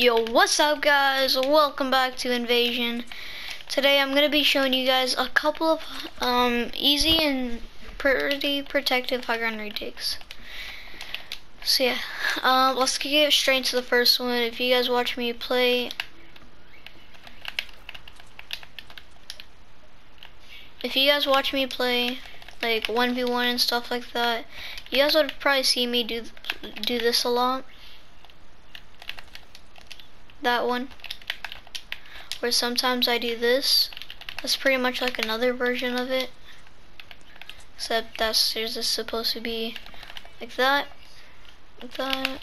Yo, what's up guys? Welcome back to Invasion. Today I'm going to be showing you guys a couple of um, easy and pretty protective high ground retakes. So yeah, um, let's get straight to the first one. If you guys watch me play, if you guys watch me play like 1v1 and stuff like that, you guys would probably see me do do this a lot that one where sometimes I do this. That's pretty much like another version of it except that's there's just supposed to be like that like that.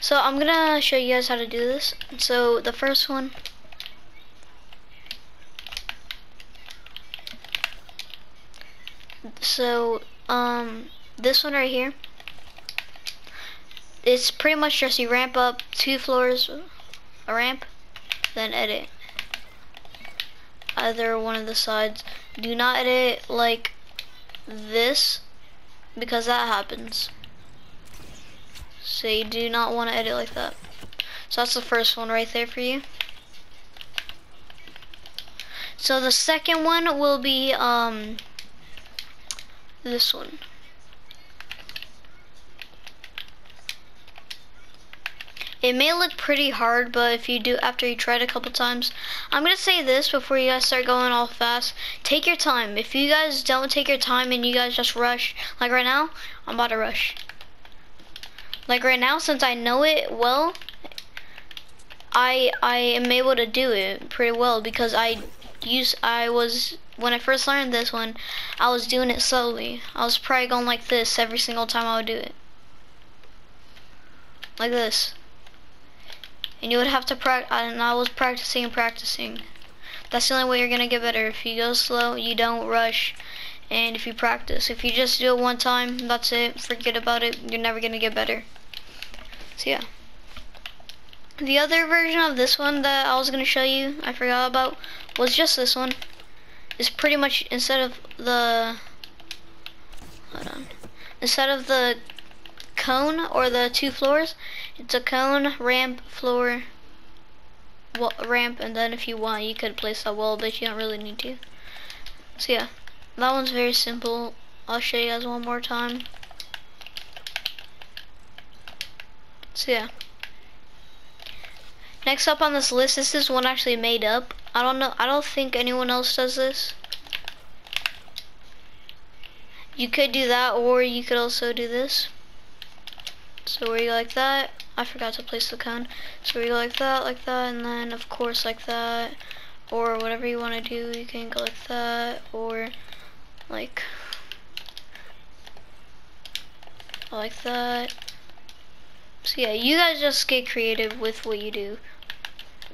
So I'm gonna show you guys how to do this. So the first one so um this one right here it's pretty much just you ramp up two floors, a ramp, then edit. Either one of the sides. Do not edit like this because that happens. So you do not want to edit like that. So that's the first one right there for you. So the second one will be um this one. It may look pretty hard, but if you do after you try it a couple times, I'm gonna say this before you guys start going all fast. Take your time. If you guys don't take your time and you guys just rush, like right now, I'm about to rush. Like right now, since I know it well, I I am able to do it pretty well because I use I was when I first learned this one, I was doing it slowly. I was probably going like this every single time I would do it. Like this and you would have to practice and I was practicing and practicing. That's the only way you're gonna get better. If you go slow you don't rush. And if you practice if you just do it one time that's it. Forget about it. You're never gonna get better. So yeah. The other version of this one that I was gonna show you I forgot about was just this one. It's pretty much instead of the hold on. Instead of the cone or the two floors. It's a cone, ramp, floor, ramp, and then if you want, you could place a wall, but you don't really need to. So yeah, that one's very simple. I'll show you guys one more time. So yeah. Next up on this list, this is one actually made up. I don't know, I don't think anyone else does this. You could do that, or you could also do this. So you go like that, I forgot to place the cone. So you go like that, like that, and then of course like that, or whatever you want to do, you can go like that, or like, like that. So yeah, you guys just get creative with what you do.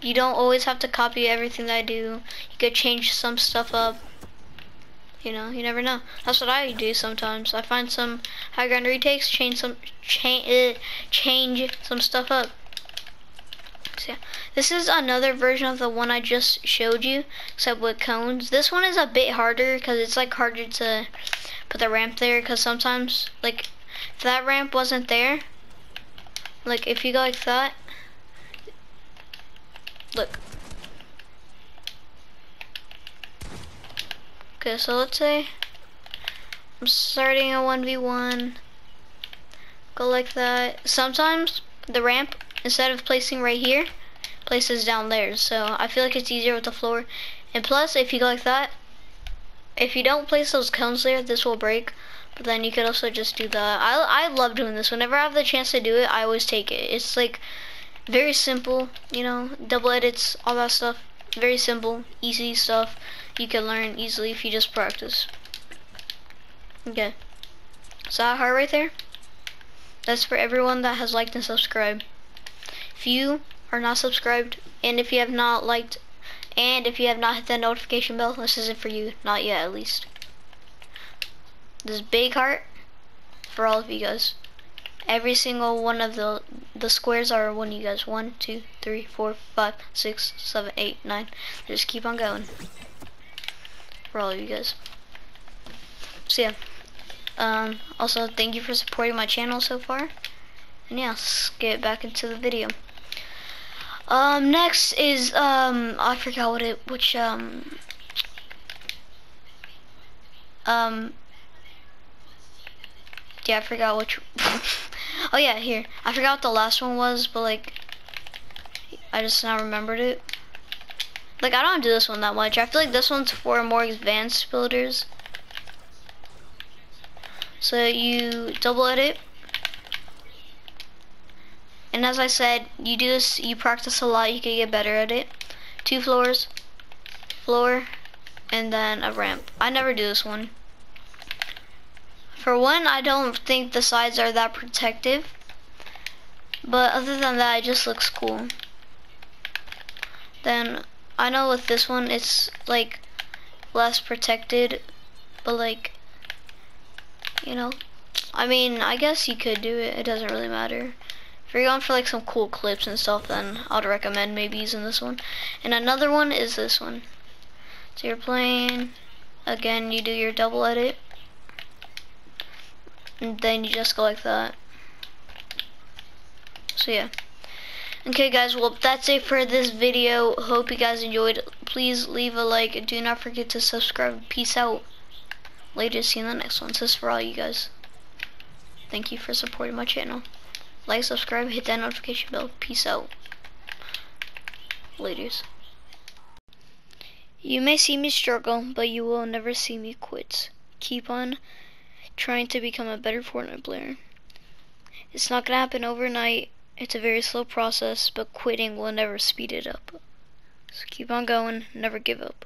You don't always have to copy everything that I do. You could change some stuff up. You know, you never know. That's what I do sometimes. I find some high ground retakes, change some, change, uh, change some stuff up. So yeah, this is another version of the one I just showed you, except with cones. This one is a bit harder because it's like harder to put the ramp there because sometimes, like, if that ramp wasn't there, like if you go like that, look, Okay, so let's say I'm starting a 1v1. Go like that. Sometimes the ramp, instead of placing right here, places down there. So I feel like it's easier with the floor. And plus, if you go like that, if you don't place those cones there, this will break. But then you could also just do that. I, I love doing this. Whenever I have the chance to do it, I always take it. It's like very simple, you know, double edits, all that stuff. Very simple, easy stuff you can learn easily if you just practice. Okay. So that heart right there, that's for everyone that has liked and subscribed. If you are not subscribed, and if you have not liked, and if you have not hit that notification bell, this isn't for you. Not yet, at least. This big heart for all of you guys. Every single one of the the squares are one you guys. One, two, three, four, five, six, seven, eight, nine. Just keep on going for all of you guys. So yeah. Um, also, thank you for supporting my channel so far. And yeah, let's get back into the video. Um, next is, um, I forgot what it, which, um, um, yeah, I forgot which, oh yeah, here, I forgot what the last one was, but like, I just now remembered it. Like, I don't do this one that much. I feel like this one's for more advanced builders. So you double edit. And as I said, you do this, you practice a lot, you can get better at it. Two floors, floor, and then a ramp. I never do this one. For one, I don't think the sides are that protective. But other than that, it just looks cool. Then I know with this one it's like less protected, but like, you know, I mean, I guess you could do it. It doesn't really matter. If you're going for like some cool clips and stuff, then I'd recommend maybe using this one. And another one is this one. So you're playing, again, you do your double edit, and then you just go like that. So yeah. Okay guys, well that's it for this video. Hope you guys enjoyed. Please leave a like. And do not forget to subscribe. Peace out. Later, see you in the next one. This is for all you guys. Thank you for supporting my channel. Like, subscribe, hit that notification bell. Peace out. Laters. You may see me struggle, but you will never see me quit. Keep on trying to become a better Fortnite player. It's not gonna happen overnight it's a very slow process, but quitting will never speed it up. So keep on going, never give up.